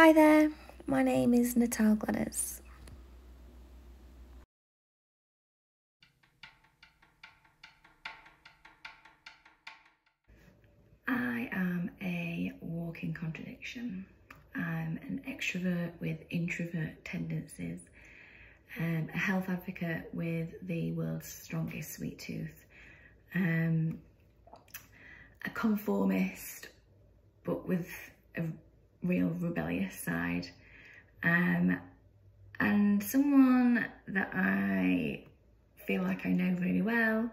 Hi there, my name is Natale Gladders. I am a walking contradiction. I'm an extrovert with introvert tendencies, um, a health advocate with the world's strongest sweet tooth, um, a conformist but with a real rebellious side, um, and someone that I feel like I know really well,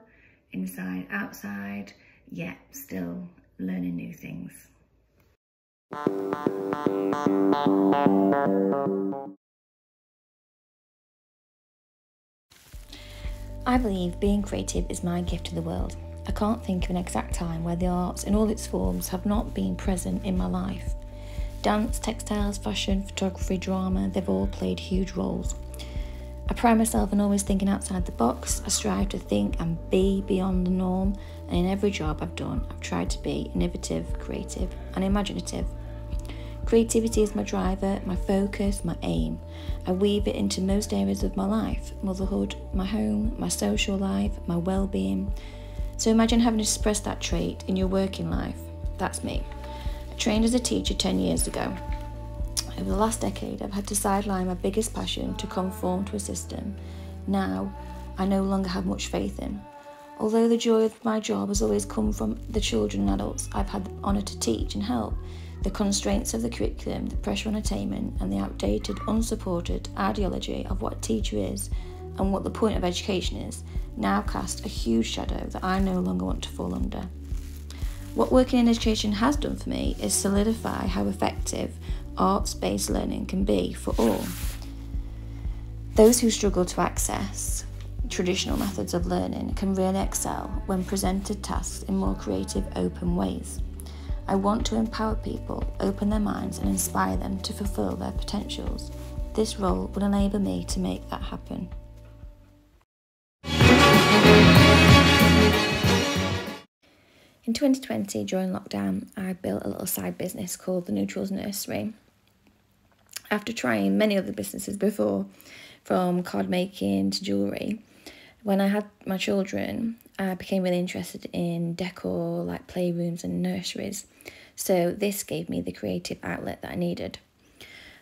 inside, outside, yet still learning new things. I believe being creative is my gift to the world. I can't think of an exact time where the arts in all its forms have not been present in my life. Dance, textiles, fashion, photography, drama, they've all played huge roles. I pride myself on always thinking outside the box. I strive to think and be beyond the norm, and in every job I've done, I've tried to be innovative, creative, and imaginative. Creativity is my driver, my focus, my aim. I weave it into most areas of my life motherhood, my home, my social life, my well being. So imagine having to express that trait in your working life. That's me. Trained as a teacher 10 years ago. Over the last decade, I've had to sideline my biggest passion to conform to a system. Now, I no longer have much faith in. Although the joy of my job has always come from the children and adults I've had the honour to teach and help, the constraints of the curriculum, the pressure on attainment, and the outdated, unsupported ideology of what a teacher is and what the point of education is now cast a huge shadow that I no longer want to fall under. What working in education has done for me is solidify how effective arts based learning can be for all. Those who struggle to access traditional methods of learning can really excel when presented tasks in more creative, open ways. I want to empower people, open their minds, and inspire them to fulfill their potentials. This role will enable me to make that happen. In 2020, during lockdown, I built a little side business called the Neutrals Nursery. After trying many other businesses before, from card making to jewellery, when I had my children, I became really interested in decor, like playrooms and nurseries. So this gave me the creative outlet that I needed.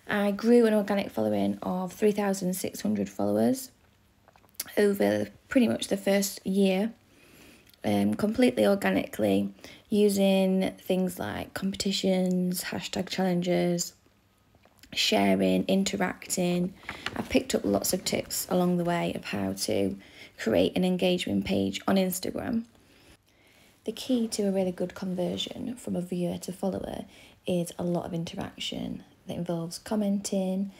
I grew an organic following of 3,600 followers over pretty much the first year, um, completely organically, using things like competitions, hashtag challenges, sharing, interacting. I picked up lots of tips along the way of how to create an engagement page on Instagram. The key to a really good conversion from a viewer to follower is a lot of interaction that involves commenting,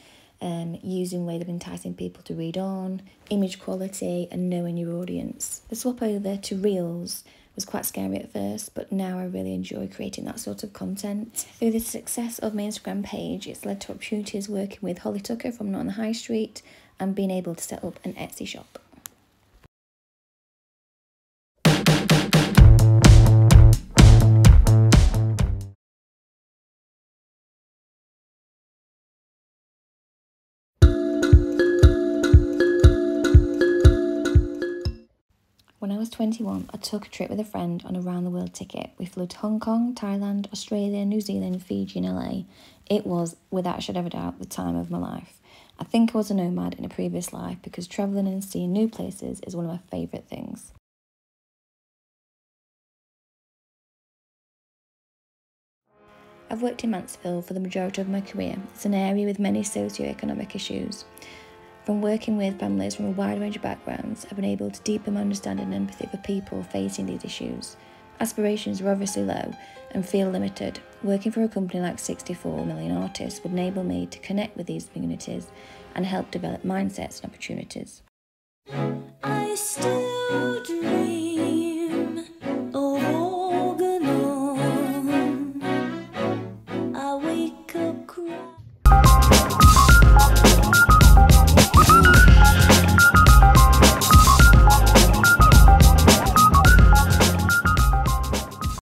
um, using ways of enticing people to read on, image quality, and knowing your audience. The swap over to Reels was quite scary at first, but now I really enjoy creating that sort of content. Through the success of my Instagram page, it's led to opportunities working with Holly Tucker from Not on the High Street and being able to set up an Etsy shop. I was 21, I took a trip with a friend on a round the world ticket. We flew to Hong Kong, Thailand, Australia, New Zealand, Fiji, and LA. It was, without a shadow of a doubt, the time of my life. I think I was a nomad in a previous life because travelling and seeing new places is one of my favourite things. I've worked in Mansfield for the majority of my career. It's an area with many socio-economic issues. From working with families from a wide range of backgrounds, I've been able to deepen my understanding and empathy for people facing these issues. Aspirations are obviously low and feel limited. Working for a company like 64 Million Artists would enable me to connect with these communities and help develop mindsets and opportunities.